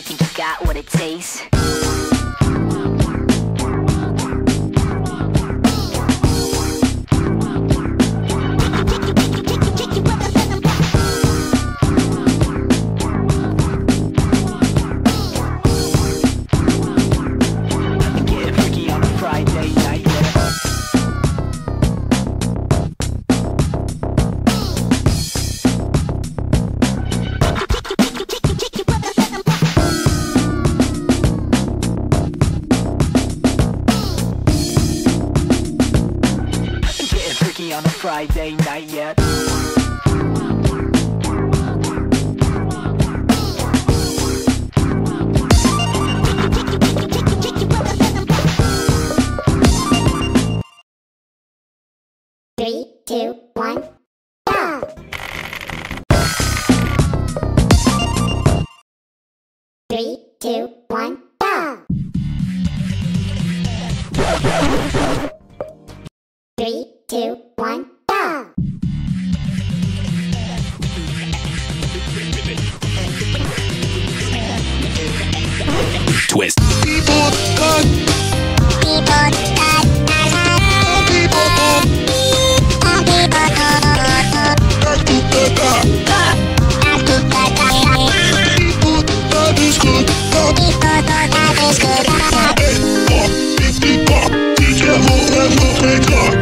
think you got what it takes? On a Friday night, yeah. Three, two, one! Three, two, one, go! Three, two, twist. People dead. People dead. People dead. People dead is good. People dead is good. People dead is good. People dead is good.